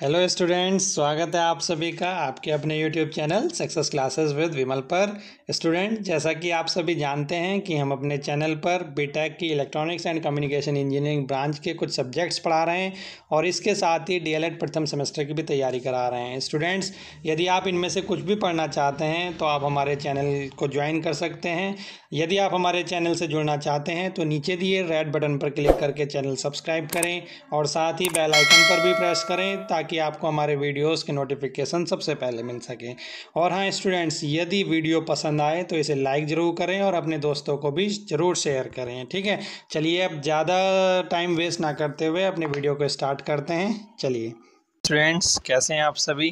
Hello students स्वागत है आप सभी का आपके अपने YouTube channel success classes with Vimal पर। स्टूडेंट, जैसा कि आप सभी जानते हैं कि हम अपने चैनल पर बीटेक की electronics and communication engineering branch के कुछ सब्जेक्ट्स पढ़ा रहे हैं और इसके साथ ही डीएलएड प्रथम सेमेस्टर की भी तैयारी करा रहे हैं। स्टूडेंट्स, यदि आप इनमें से कुछ भी पढ़ना चाहते हैं तो आप हमारे चैनल को ज्वाइन कर सकते हैं। यदि आप हमारे चैनल से जुड़ना चाहते हैं तो नीचे दिए रेड बटन पर क्लिक करके चैनल सब्सक्राइब करें और साथ ही बेल आइकन पर भी प्रेस करें ताकि आपको हमारे वीडियोज़ के नोटिफिकेशन सबसे पहले मिल सकें। और हाँ स्टूडेंट्स, यदि वीडियो पसंद आए तो इसे लाइक ज़रूर करें और अपने दोस्तों को भी ज़रूर शेयर करें, ठीक है? चलिए अब ज़्यादा टाइम वेस्ट ना करते हुए अपने वीडियो को स्टार्ट करते हैं। चलिए। स्टूडेंट्स कैसे हैं आप सभी?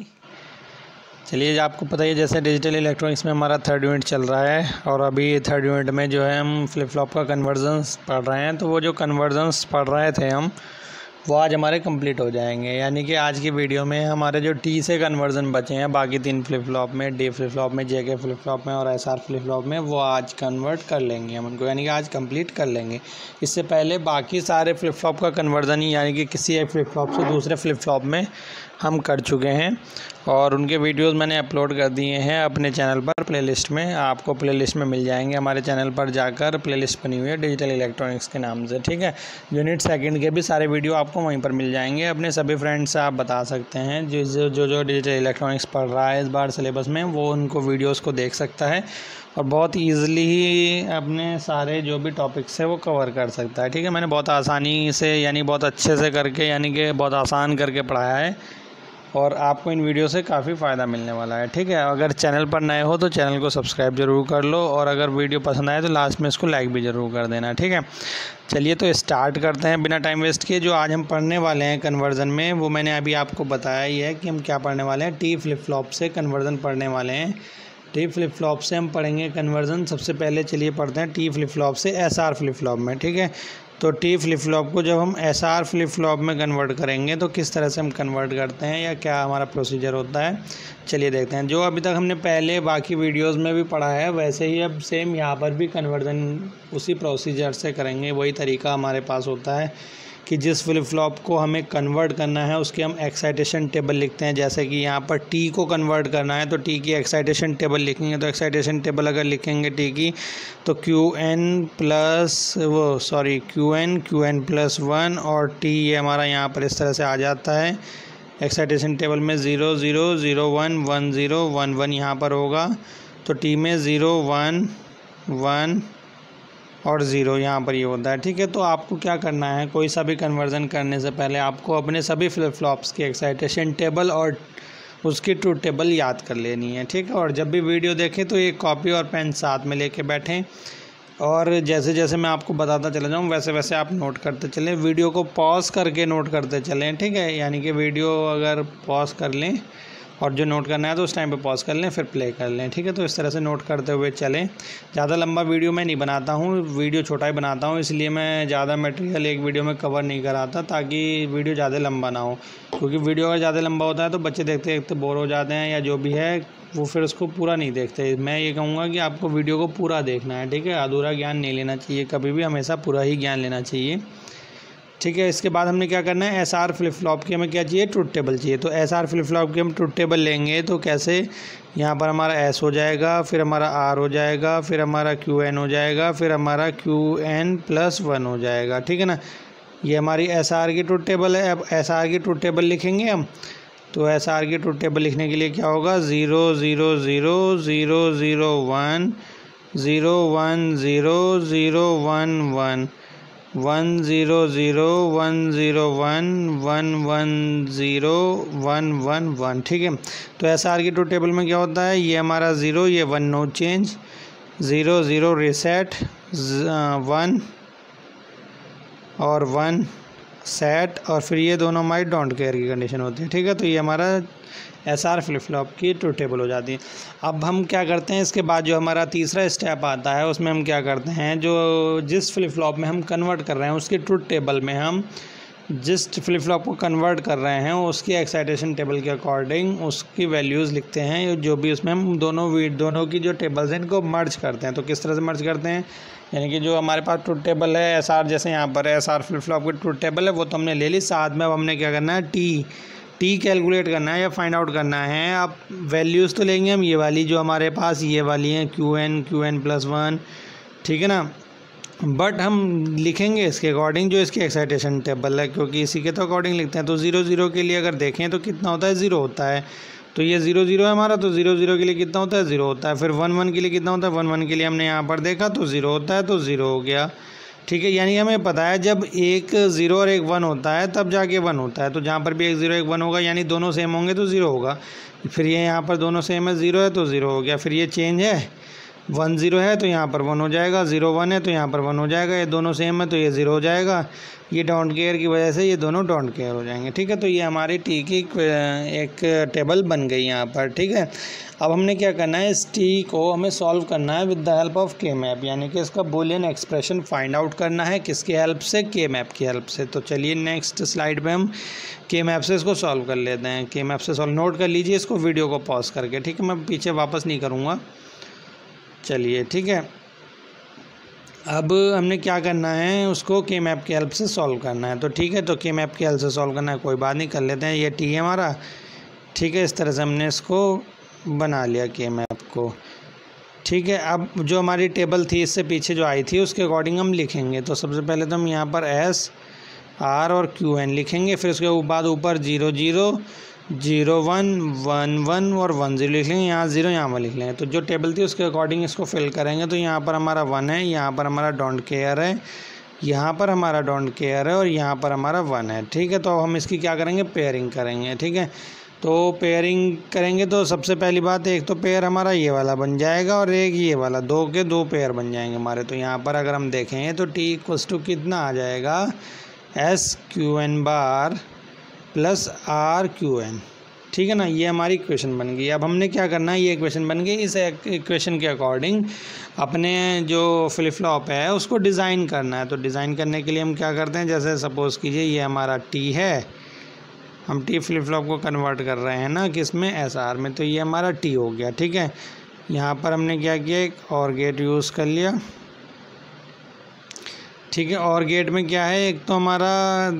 चलिए आपको पता ही है, जैसे डिजिटल इलेक्ट्रॉनिक्स में हमारा थर्ड यूनिट चल रहा है और अभी थर्ड यूनिट में जो है हम फ्लिप फ्लॉप का कन्वर्जन्स पढ़ रहे हैं तो वो जो कन्वर्जन्स पढ़ रहे थे हम वो आज हमारे कंप्लीट हो जाएँगे। यानी कि आज की वीडियो में हमारे जो टी से कन्वर्जन बचे हैं, बाकी तीन फ्लिप फ्लॉप में डी फ्लिप फ्लॉप में जे के फ्लिप फ्लॉप में और एस आर फ्लिप फ्लॉप में, वो आज कन्वर्ट कर लेंगे हम उनको। यानी कि आज कंप्लीट कर लेंगे। इससे पहले बाकी सारे फ्लिप फ्लॉप का कन्वर्जन ही, यानी कि किसी एक फ्लिप फ्लॉप से दूसरे फ्लिप फ्लॉप में हम कर चुके हैं और उनके वीडियोस मैंने अपलोड कर दिए हैं अपने चैनल पर प्लेलिस्ट में। आपको प्लेलिस्ट में मिल जाएँगे हमारे चैनल पर जाकर प्लेलिस्ट बनी हुई है डिजिटल इलेक्ट्रॉनिक्स के नाम से, ठीक है? यूनिट सेकंड के भी सारे वीडियो आपको वहीं पर मिल जाएँगे। अपने सभी फ्रेंड्स से आप बता सकते हैं जो जो जो जो डिजिटल इलेक्ट्रॉनिक्स पढ़ रहा है इस बार सिलेबस में, वो उनको वीडियोज़ को देख सकता है और बहुत ईजिली ही अपने सारे जो भी टॉपिक्स है वो कवर कर सकता है, ठीक है? मैंने बहुत आसानी से, यानी बहुत अच्छे से करके, यानी कि बहुत आसान करके पढ़ाया है। और आपको इन वीडियो से काफ़ी फ़ायदा मिलने वाला है, ठीक है? अगर चैनल पर नए हो तो चैनल को सब्सक्राइब ज़रूर कर लो और अगर वीडियो पसंद आए तो लास्ट में इसको लाइक भी ज़रूर कर देना, ठीक है? चलिए तो स्टार्ट करते हैं बिना टाइम वेस्ट किए। जो आज हम पढ़ने वाले हैं कन्वर्ज़न में, वो मैंने अभी आपको बताया ही है कि हम क्या पढ़ने वाले हैं। टी फ्लिप फ्लॉप से कन्वर्ज़न पढ़ने वाले हैं। टी फ्लिप फ्लॉप से हम पढ़ेंगे कन्वर्ज़न। सबसे पहले चलिए पढ़ते हैं टी फ्लिप फ्लॉप से एस आर फ्लिप फ्लॉप में, ठीक है? तो टी फ्लिप फ्लॉप को जब हम एस आर फ्लिप फ्लॉप में कन्वर्ट करेंगे तो किस तरह से हम कन्वर्ट करते हैं या क्या हमारा प्रोसीजर होता है? चलिए देखते हैं। जो अभी तक हमने पहले बाकी वीडियोस में भी पढ़ा है, वैसे ही अब सेम यहाँ पर भी कन्वर्जन उसी प्रोसीजर से करेंगे। वही तरीका हमारे पास होता है। कि जिस फ्लिप फ्लॉप को हमें कन्वर्ट करना है, उसके हम एक्साइटेशन टेबल लिखते हैं। जैसे कि यहाँ पर टी को कन्वर्ट करना है तो टी की एक्साइटेशन टेबल लिखेंगे। तो एक्साइटेशन टेबल अगर लिखेंगे टी की तो क्यू एन प्लस वो sorry Q N Q N plus one और टी ये हमारा यहाँ पर इस तरह से आ जाता है। एक्साइटेशन टेबल में zero zero zero one one zero one one यहाँ पर होगा। तो टी में ज़ीरो वन वन और ज़ीरो यहाँ पर ये होता है, ठीक है? तो आपको क्या करना है? कोई सा भी कन्वर्ज़न करने से पहले आपको अपने सभी फ्लिप फ्लॉप्स की एक्साइटेशन टेबल और उसकी ट्रूथ टेबल याद कर लेनी है, ठीक है? और जब भी वीडियो देखें तो एक कॉपी और पेन साथ में लेके बैठें। और जैसे जैसे मैं आपको बताता चला जाऊँ, वैसे वैसे आप नोट करते चलें। वीडियो को पॉज करके नोट करते चलें, ठीक है? यानी कि वीडियो अगर पॉज कर लें और जो नोट करना है तो उस टाइम पे पॉज कर लें, फिर प्ले कर लें, ठीक है? तो इस तरह से नोट करते हुए चलें। ज़्यादा लंबा वीडियो मैं नहीं बनाता हूँ वीडियो छोटा ही बनाता हूँ, इसलिए मैं ज़्यादा मटेरियल एक वीडियो में कवर नहीं कराता ताकि वीडियो ज़्यादा लंबा ना हो। क्योंकि वीडियो अगर ज़्यादा लंबा होता है तो बच्चे देखते देखते बोर हो जाते हैं या जो भी है, वो फिर उसको पूरा नहीं देखते। मैं ये कहूँगा कि आपको वीडियो को पूरा देखना है, ठीक है? अधूरा ज्ञान नहीं लेना चाहिए, कभी भी हमेशा पूरा ही ज्ञान लेना चाहिए। ठीक है, इसके बाद हमने क्या करना है? एस आर फ्लिप फ्लॉप की हमें क्या चाहिए? ट्रूथ टेबल चाहिए। तो एस आर फ्लिप फ्लॉप की हम ट्रूथ टेबल लेंगे तो कैसे? यहाँ पर हमारा एस हो जाएगा, फिर हमारा आर हो जाएगा, फिर हमारा क्यू एन हो जाएगा, फिर हमारा क्यू एन प्लस वन हो जाएगा। ठीक है ना? ये हमारी एस आर की ट्रूथ टेबल है। अब एस आर की ट्रूथ टेबल लिखेंगे हम तो एस आर की ट्रूथ टेबल लिखने के लिए क्या होगा? Zero zero zero zero zero one zero one zero zero one one one zero zero one zero one one one zero one one one. ठीक है? तो एस आर की टू टेबल में क्या होता है? ये हमारा ज़ीरो ये one no change zero zero reset one और वन सेट और फिर ये दोनों हमारी डोंट केयर की कंडीशन होती है। ठीक है? तो ये हमारा एस आर फ्लिप फ्लॉप की ट्रू टेबल हो जाती है। अब हम क्या करते हैं, इसके बाद जो हमारा तीसरा स्टेप आता है, उसमें हम क्या करते हैं, जो जिस फ्लिप फ्लॉप में हम कन्वर्ट कर रहे हैं, उसकी ट्रूथ टेबल में हम जिस फ्लिप फ्लॉप को कन्वर्ट कर रहे हैं, उसकी एक्साइटेशन टेबल के अकॉर्डिंग उसकी वैल्यूज़ लिखते हैं जो भी उसमें हम दोनों वीट दोनों की जो टेबल्स हैं, इनको मर्ज करते हैं। तो किस तरह से मर्ज करते हैं? यानी कि जो हमारे पास ट्रूथ टेबल है एस जैसे यहाँ पर एस आर फ्लिप फ्लॉप की ट्रूथ टेबल है, वो तो हमने ले ली, साथ में अब हमने क्या करना है टी टी कैलकुलेट करना है या फाइंड आउट करना है, आप वैल्यूज़ तो लेंगे हम, ये वाली जो हमारे पास, ये वाली हैं Q N Q N plus one ठीक है ना? बट हम लिखेंगे इसके अकॉर्डिंग जो इसकी एक्साइटेशन टेबल है, क्योंकि इसी के तो अकॉर्डिंग लिखते हैं तो ज़ीरो ज़ीरो के लिए अगर देखें तो कितना होता है? ज़ीरो होता है। तो ये ज़ीरो ज़ीरो है हमारा तो ज़ीरो ज़ीरो के लिए कितना होता है? ज़ीरो होता है। फिर वन वन के लिए कितना होता है? वन वन के लिए हमने यहाँ पर देखा तो ज़ीरो होता है तो ज़ीरो हो गया। ठीक है, यानी हमें पता है जब एक ज़ीरो और एक वन होता है, तब जाके वन होता है। तो जहाँ पर भी एक ज़ीरो एक वन होगा, यानी दोनों सेम होंगे तो ज़ीरो होगा। फिर ये यहाँ पर दोनों सेम है, ज़ीरो है तो ज़ीरो हो गया। फिर ये चेंज है वन ज़ीरो है तो यहाँ पर वन हो जाएगा, ज़ीरो वन है तो यहाँ पर वन हो जाएगा, ये दोनों सेम है तो ये ज़ीरो हो जाएगा। ये डोंट केयर की वजह से ये दोनों डोंट केयर हो जाएँगे, ठीक है? तो ये हमारी टी की एक टेबल बन गई यहाँ पर, ठीक है? अब हमने क्या करना है? इस टी को हमें सॉल्व करना है with the help of K map यानी कि इसका बोलियन एक्सप्रेशन फाइंड आउट करना है किसकी हेल्प से? के मैप की हेल्प से। तो चलिए नेक्स्ट स्लाइड पे हम के मैप से इसको सॉल्व कर लेते हैं। के मैप से सॉल्व नोट कर लीजिए इसको वीडियो को पॉज करके, ठीक है? मैं पीछे वापस नहीं करूँगा। चलिए, ठीक है। अब हमने क्या करना है, उसको के मैप की हेल्प से सॉल्व करना है। तो ठीक है तो के मैप की हेल्प से सॉल्व करना है, कोई बात नहीं, कर लेते हैं। ये टी है हमारा। ठीक है, इस तरह से हमने इसको बना लिया के मैप को। ठीक है, अब जो हमारी टेबल थी, इससे पीछे जो आई थी, उसके अकॉर्डिंग हम लिखेंगे। तो सबसे पहले तो हम यहाँ पर एस आर और क्यू एन लिखेंगे, फिर उसके बाद ऊपर zero zero zero one one one और वन ज़ीरो लिख लेंगे, यहाँ ज़ीरो, यहाँ पर लिख लेंगे। तो जो टेबल थी उसके अकॉर्डिंग इसको फिल करेंगे। तो यहाँ पर हमारा वन है, यहाँ पर हमारा डोंट केयर है, यहाँ पर हमारा डोंट केयर है और यहाँ पर हमारा वन है। ठीक है तो हम इसकी क्या करेंगे? पेयरिंग करेंगे, ठीक है? तो पेयरिंग करेंगे तो सबसे पहली बात, एक तो पेयर हमारा ये वाला बन जाएगा और एक ये वाला, दो के दो पेयर बन जाएँगे हमारे। तो यहाँ पर अगर हम देखें तो टी इक्वस टू कितना आ जाएगा? S Q N bar plus R Q N. ठीक है ना? ये हमारी इक्वेशन बन गई। अब हमने क्या करना है? ये इक्वेशन बन गई। इस इक्वेशन के अकॉर्डिंग अपने जो फ्लिप फ्लॉप है, उसको डिज़ाइन करना है। तो डिज़ाइन करने के लिए हम क्या करते हैं? जैसे सपोज़ कीजिए ये हमारा टी है। हम टी फ्लिप फ्लॉप को कन्वर्ट कर रहे हैं ना किसमें एस आर में तो ये हमारा टी हो गया। ठीक है? यहाँ पर हमने क्या किया? एक और गेट यूज़ कर लिया। ठीक है, और गेट में क्या है? एक तो हमारा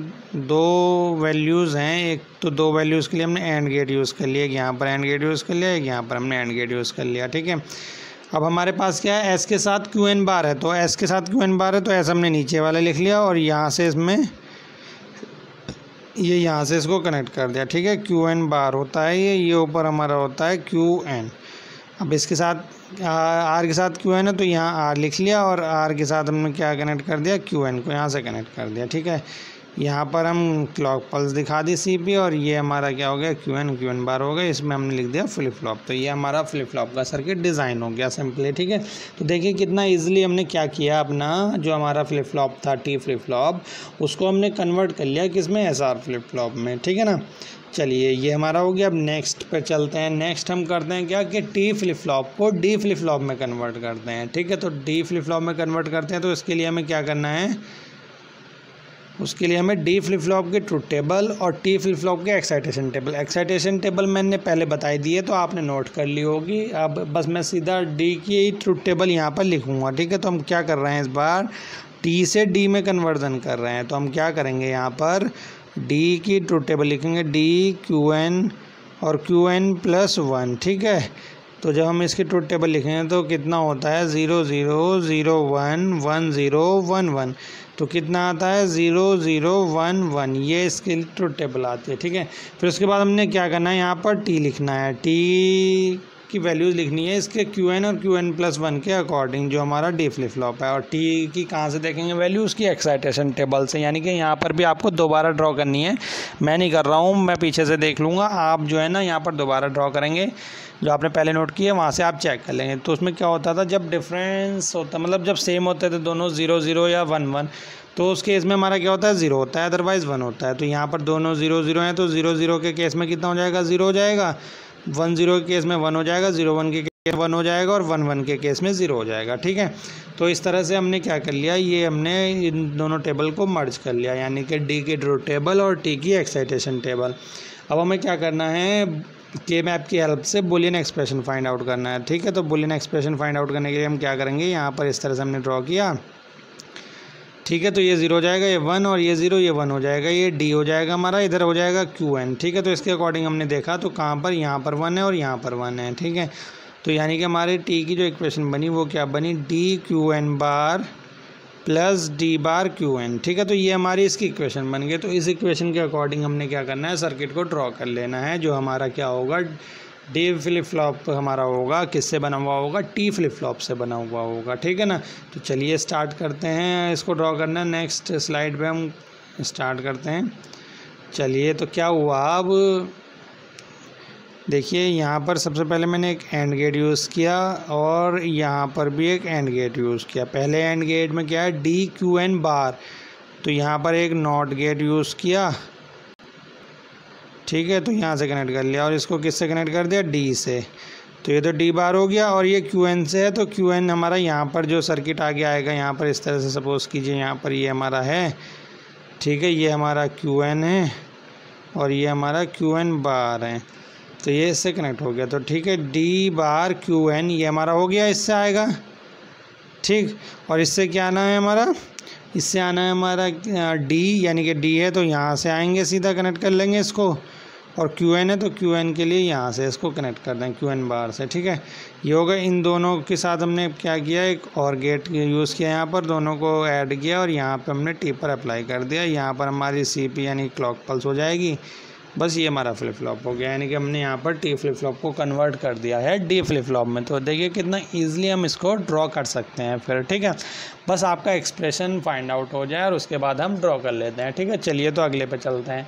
दो वैल्यूज़ हैं। एक तो दो वैल्यूज़ के लिए हमने एंड गेट यूज़ कर लिया यहाँ पर एंड गेट यूज़ कर लिया यहाँ पर हमने एंड गेट यूज़ कर लिया, ठीक है? अब हमारे पास क्या है? एस के साथ क्यू एन बार है तो एस के साथ क्यू एन बार है तो एस हमने नीचे वाला लिख लिया और यहाँ से इसमें ये यहाँ से इसको कनेक्ट कर दिया, ठीक है? क्यू एन बार होता है ये ये ऊपर हमारा होता है क्यू एन अब इसके साथ आर के साथ क्यू एन है तो यहाँ आर लिख लिया और आर के साथ हमने क्या कनेक्ट कर दिया? क्यू एन को यहाँ से कनेक्ट कर दिया, ठीक है? यहाँ पर हम क्लॉक पल्स दिखा दी सी पी और ये हमारा क्या हो गया? Q N Q N bar हो गया। इसमें हमने लिख दिया फ्लिप फ्लॉप तो ये हमारा फ्लिप फ्लॉप का सर्किट डिज़ाइन हो गया सिंपली ठीक है? तो देखिए कितना इजीली हमने क्या किया अपना, जो हमारा फ्लिप फ्लॉप था टी फ्लिप फ्लॉप उसको हमने कन्वर्ट कर लिया किसमें एस आर फ्लिप फ्लॉप में, ठीक है ना? चलिए, ये हमारा हो गया। अब नेक्स्ट पे चलते हैं। नेक्स्ट हम करते हैं क्या कि टी फ्लिप फ्लॉप को डी फ्लिप फ्लॉप में कन्वर्ट करते हैं। ठीक है तो डी फ्लिप फ्लॉप में कन्वर्ट करते हैं तो इसके लिए हमें क्या करना है? उसके लिए हमें डी फ्लिप फ्लॉप के ट्रूथ टेबल और टी फ्लिप फ्लॉप के एक्साइटेशन टेबल एक्साइटेशन टेबल मैंने पहले बताई दी है तो आपने नोट कर ली होगी। अब बस मैं सीधा डी की ट्रूथ टेबल यहाँ पर लिखूँगा। ठीक है तो हम क्या कर रहे हैं इस बार? टी से डी में कन्वर्जन कर रहे हैं। तो हम क्या करेंगे यहाँ पर? डी की ट्रूथ टेबल लिखेंगे डी क्यू एन और क्यू एन प्लस वन ठीक है? तो जब हम इसकी ट्रूथ टेबल लिखेंगे तो कितना होता है? Zero zero zero one one zero one one तो कितना आता है? ज़ीरो ज़ीरो वन वन ये इसकी ट्रूथ टेबल आती है, ठीक है? फिर उसके बाद हमने क्या करना है? यहाँ पर टी लिखना है। टी की वैल्यूज़ लिखनी है, इसके क्यू एन और क्यू एन प्लस वन के अकॉर्डिंग जो हमारा डी फ्लिप फ्लॉप है और टी की कहाँ से देखेंगे वैल्यू उसकी एक्साइटेशन टेबल से, यानी कि यहाँ पर भी आपको दोबारा ड्रॉ करनी है। मैं नहीं कर रहा हूँ, मैं पीछे से देख लूँगा। आप जो है ना यहाँ पर दोबारा ड्रॉ करेंगे, जो आपने पहले नोट किया वहाँ से आप चेक कर लेंगे। तो उसमें क्या होता था, जब डिफरेंस होता मतलब जब सेम होते थे दोनों ज़ीरो ज़ीरो या वन वन तो उस केस में हमारा क्या होता है ज़ीरो होता है अदरवाइज़ वन होता है। तो यहाँ पर दोनों ज़ीरो ज़ीरो हैं तो ज़ीरो ज़ीरो के केस में कितना हो जाएगा ज़ीरो हो जाएगा। वन ज़ीरो के केस में वन हो जाएगा, ज़ीरो वन के केस वन हो जाएगा और वन वन के केस में ज़ीरो हो जाएगा, ठीक है? तो इस तरह से हमने क्या कर लिया, ये हमने इन दोनों टेबल को मर्ज कर लिया, यानी कि डी की ड्रो टेबल और टी की एक्साइटेशन टेबल। अब हमें क्या करना है, के मैप की हेल्प से बुलियन एक्सप्रेशन फाइंड आउट करना है, ठीक है? तो बुलियन एक्सप्रेशन फाइंड आउट करने के लिए हम क्या करेंगे, यहाँ पर इस तरह से हमने ड्रॉ किया। ठीक है तो ये ज़ीरो हो जाएगा, ये वन और ये ज़ीरो, ये वन हो जाएगा, ये डी हो जाएगा हमारा, इधर हो जाएगा क्यू एन, ठीक है तो इसके अकॉर्डिंग हमने देखा तो कहाँ पर? यहाँ पर वन है और यहाँ पर वन है, ठीक है तो यानी कि हमारे टी की जो इक्वेशन बनी, वो क्या बनी? D Q N bar plus D bar Q N, ठीक है तो ये हमारी इसकी इक्वेशन बन गई तो इस इक्वेशन के अकॉर्डिंग हमने क्या करना है, सर्किट को ड्रॉ कर लेना है, जो हमारा क्या होगा? डी फ्लिप फ्लॉप हमारा होगा, किससे बना हुआ होगा? टी फ्लिप फ्लॉप से बना हुआ होगा, ठीक है ना? तो चलिए स्टार्ट करते हैं, इसको ड्रॉ करना नेक्स्ट स्लाइड पे हम स्टार्ट करते हैं। चलिए तो क्या हुआ अब? देखिए, यहाँ पर सबसे पहले मैंने एक एंड गेट यूज़ किया और यहाँ पर भी एक एंड गेट यूज़ किया। पहले एंड गेट में क्या है? डी क्यू एन बार तो यहाँ पर एक नॉट गेट यूज़ किया। ठीक है तो यहाँ से कनेक्ट कर लिया और इसको किससे कनेक्ट कर दिया? डी से। तो ये तो डी बार हो गया और ये क्यू एन से है तो क्यू एन हमारा यहाँ पर जो सर्किट आगे आएगा, यहाँ पर इस तरह से सपोज़ कीजिए यहाँ पर ये हमारा है। ठीक है, ये हमारा क्यू एन है और ये हमारा क्यू एन बार है। तो ये इससे कनेक्ट हो गया। तो ठीक है डी बार क्यू एन ये हमारा हो गया, इससे आएगा। ठीक, और इससे क्या आना है हमारा? इससे आना है हमारा डी यानी कि डी है तो यहाँ से आएँगे, सीधा कनेक्ट कर लेंगे इसको। और क्यू एन है तो क्यू एन के लिए यहाँ से इसको कनेक्ट कर दें क्यू एन बार से, ठीक है? ये होगा इन दोनों के साथ हमने क्या किया? एक और गेट यूज़ किया यहाँ पर, दोनों को ऐड किया और यहाँ पे हमने टी पर अप्लाई कर दिया। यहाँ पर हमारी सी पी यानी क्लॉक पल्स हो जाएगी। बस ये हमारा फ्लिप फ्लॉप हो गया, यानी कि हमने यहाँ पर टी फ्लिप फ्लॉप को कन्वर्ट कर दिया है डी फ्लिप फ्लॉप में। तो देखिए कितना ईजिली हम इसको ड्रॉ कर सकते हैं फिर, ठीक है? बस आपका एक्सप्रेशन फाइंड आउट हो जाए और उसके बाद हम ड्रॉ कर लेते हैं, ठीक है? चलिए तो अगले पे चलते हैं।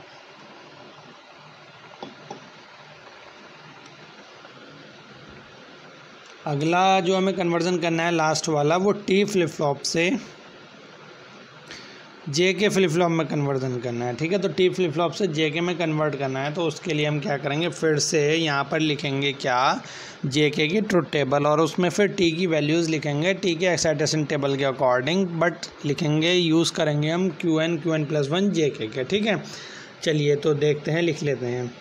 अगला जो हमें कन्वर्जन करना है लास्ट वाला, वो टी फ्लिप फ्लॉप से जे के फ्लिप फ्लॉप में कन्वर्जन करना है, ठीक है? तो टी फ्लिप फ्लॉप से जे के में कन्वर्ट करना है तो उसके लिए हम क्या करेंगे? फिर से यहाँ पर लिखेंगे क्या? जे के की ट्रुथ टेबल और उसमें फिर टी की वैल्यूज़ लिखेंगे। टी के एक्साइटेशन टेबल के अकॉर्डिंग बट लिखेंगे यूज़ करेंगे हम Q N Q N plus one J K, ठीक है? चलिए तो देखते हैं, लिख लेते हैं।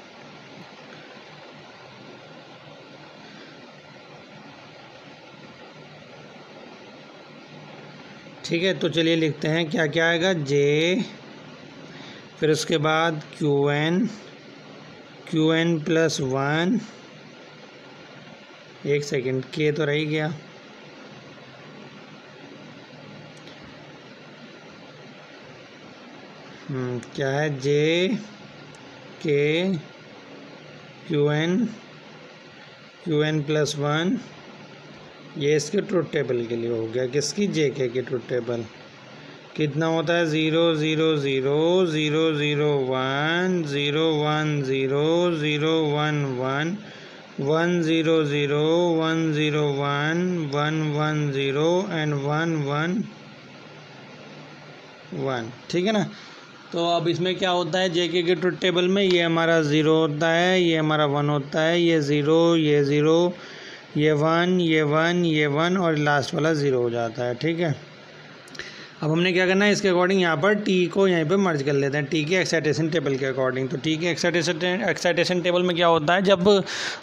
ठीक है तो चलिए लिखते हैं क्या क्या आएगा। जे फिर उसके बाद Q N Q N plus one. एक सेकंड के तो रह गया। हम्म, क्या है? J K Q N Q N plus one. ये इसके ट्रुथ टेबल के लिए हो गया। किसकी जे के की ट्रुथ टेबल कितना होता है? Zero zero zero zero zero one zero one zero zero one one one zero zero one zero one one one zero and one one one ठीक है ना? तो अब इसमें क्या होता है? जे के ट्रुथ टेबल में ये हमारा ज़ीरो होता है, ये हमारा वन होता है, ये ज़ीरो ये ज़ीरो ये वन ये वन ये वन और लास्ट वाला ज़ीरो हो जाता है, ठीक है? अब हमने क्या करना है, इसके अकॉर्डिंग यहाँ पर टी को यहीं पे मर्ज कर लेते हैं। टी के एक्साइटेशन टेबल के अकॉर्डिंग तो टी के एक्साइटेशन एक्साइटेशन टेबल में क्या होता है, जब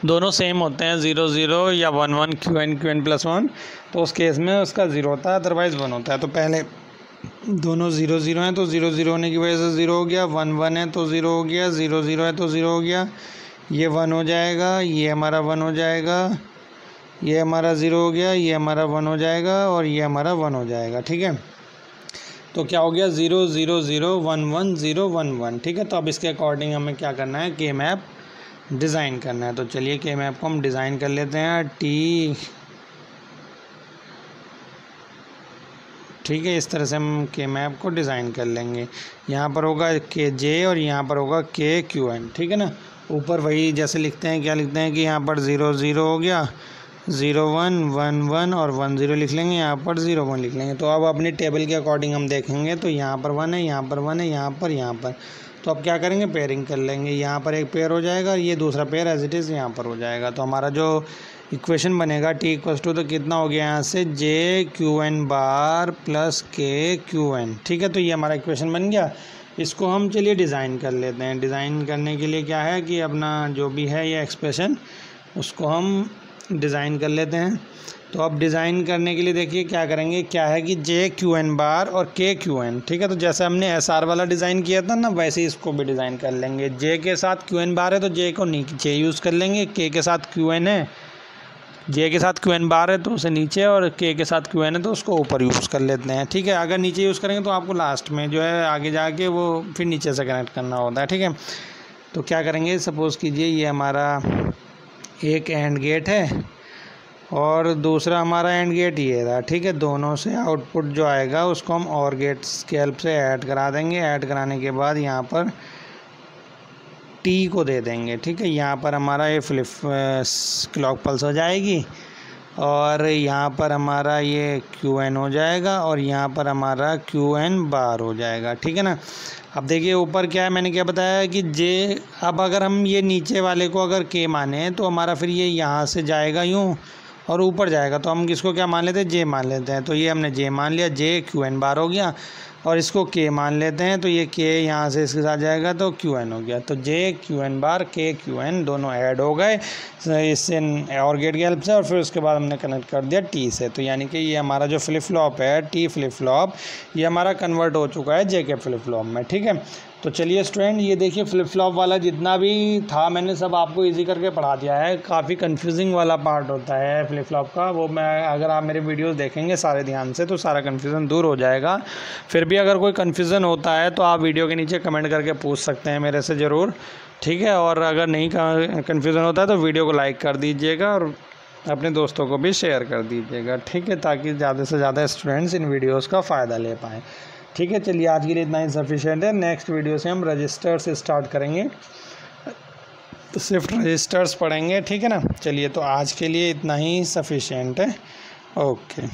दोनों सेम होते हैं ज़ीरो ज़ीरो या one one Q N Q N plus one तो उस केस में उसका ज़ीरो होता है अदरवाइज़ वन होता है। तो पहले दोनों ज़ीरो ज़ीरो हैं तो ज़ीरो ज़ीरो होने की वजह से ज़ीरो हो गया। वन वन है तो ज़ीरो हो गया। ज़ीरो ज़ीरो है तो ज़ीरो हो गया। ये वन हो जाएगा, ये हमारा वन हो जाएगा। ये हमारा ज़ीरो हो गया, ये हमारा वन हो जाएगा और ये हमारा वन हो जाएगा, ठीक है? तो क्या हो गया? Zero zero zero, one one, zero, one one, ठीक है? तो अब इसके अकॉर्डिंग हमें क्या करना है? के मैप डिज़ाइन करना है। तो चलिए के मैप को हम डिज़ाइन कर लेते हैं। टी ठीक है, इस तरह से हम के मैप को डिज़ाइन कर लेंगे। यहाँ पर होगा के जे और यहाँ पर होगा के क्यू एन ठीक है ना? ऊपर वही जैसे लिखते हैं, क्या लिखते हैं कि यहाँ पर ज़ीरो ज़ीरो हो गया। ज़ीरो वन वन वन और वन ज़ीरो लिख लेंगे, यहाँ पर ज़ीरो वन लिख लेंगे। तो अब अपनी टेबल के अकॉर्डिंग हम देखेंगे तो यहाँ पर वन है, यहाँ पर वन है, यहाँ पर यहाँ पर। तो अब क्या करेंगे? पेयरिंग कर लेंगे। यहाँ पर एक पेयर हो जाएगा और ये दूसरा पेयर एज इट इज़ यहाँ पर हो जाएगा। तो हमारा जो इक्वेशन बनेगा टी इक्वस टू तो कितना हो गया यहाँ से? J Q N bar plus K Q N ठीक है तो ये हमारा इक्वेशन बन गया। इसको हम चलिए डिज़ाइन कर लेते हैं। डिज़ाइन करने के लिए क्या है कि अपना जो भी है ये एक्सप्रेशन उसको हम डिज़ाइन कर लेते हैं। तो अब डिज़ाइन करने के लिए देखिए क्या करेंगे, क्या है कि जे क्यू एन बार और के क्यू एन, ठीक है? तो जैसे हमने एस आर वाला डिज़ाइन किया था ना, वैसे ही इसको भी डिज़ाइन कर लेंगे। जे के साथ क्यू एन बार है तो जे को नीचे यूज़ कर लेंगे, के के साथ क्यू एन है, जे के साथ क्यू एन बार है तो उसे नीचे और के के साथ क्यू एन है तो उसको ऊपर यूज़ कर लेते हैं, ठीक है? अगर नीचे यूज़ करेंगे तो आपको लास्ट में जो है आगे जाके वो फिर नीचे से कनेक्ट करना होता है, ठीक है? तो क्या करेंगे, सपोज़ कीजिए ये हमारा एक एंड गेट है और दूसरा हमारा एंड गेट ये रहा, ठीक है? दोनों से आउटपुट जो आएगा उसको हम और गेट्स के हेल्प से ऐड करा देंगे। ऐड कराने के बाद यहाँ पर टी को दे देंगे, ठीक है? यहाँ पर हमारा ये फ्लिप क्लॉक पल्स हो जाएगी। और यहाँ पर हमारा ये क्यू एन हो जाएगा और यहाँ पर हमारा क्यू एन बार हो जाएगा, ठीक है ना? अब देखिए, ऊपर क्या है? मैंने क्या बताया कि जे अब अगर हम ये नीचे वाले को अगर के माने तो हमारा फिर ये यहाँ से जाएगा यूँ और ऊपर जाएगा। तो हम किसको क्या मान लेते हैं? जे मान लेते हैं। तो ये हमने जे मान लिया। जे क्यू एन बार हो गया। और इसको के मान लेते हैं तो ये के यहाँ से इसके साथ जाएगा तो क्यू एन हो गया। तो जे क्यू एन बार के क्यू एन दोनों ऐड हो गए। इससे और गेट की हेल्प से, और फिर उसके बाद हमने कनेक्ट कर दिया टी से। तो यानी कि ये हमारा जो फ्लिप फ्लॉप है टी फ्लिप फ्लॉप ये हमारा कन्वर्ट हो चुका है जे के फ्लिप फ्लॉप में, ठीक है? तो चलिए स्टूडेंट ये देखिए फ्लिप फ्लॉप वाला जितना भी था, मैंने सब आपको इजी करके पढ़ा दिया है। काफ़ी कंफ्यूजिंग वाला पार्ट होता है फ्लिप फ्लॉप का। वो मैं, अगर आप मेरे वीडियोस देखेंगे सारे ध्यान से तो सारा कन्फ्यूज़न दूर हो जाएगा। फिर भी अगर कोई कन्फ्यूज़न होता है तो आप वीडियो के नीचे कमेंट करके पूछ सकते हैं मेरे से ज़रूर। ठीक है? और अगर नहीं कन्फ्यूज़न होता है तो वीडियो को लाइक कर दीजिएगा और अपने दोस्तों को भी शेयर कर दीजिएगा। ठीक है? ताकि ज़्यादा से ज़्यादा स्टूडेंट्स इन वीडियोज़ का फ़ायदा ले पाएँ। ठीक है, चलिए आज के लिए इतना ही सफिशेंट है। नेक्स्ट वीडियो से हम रजिस्टर से स्टार्ट करेंगे। तो सिर्फ़ रजिस्टर्स पढ़ेंगे, ठीक है ना? चलिए तो आज के लिए इतना ही सफिशेंट है। ओके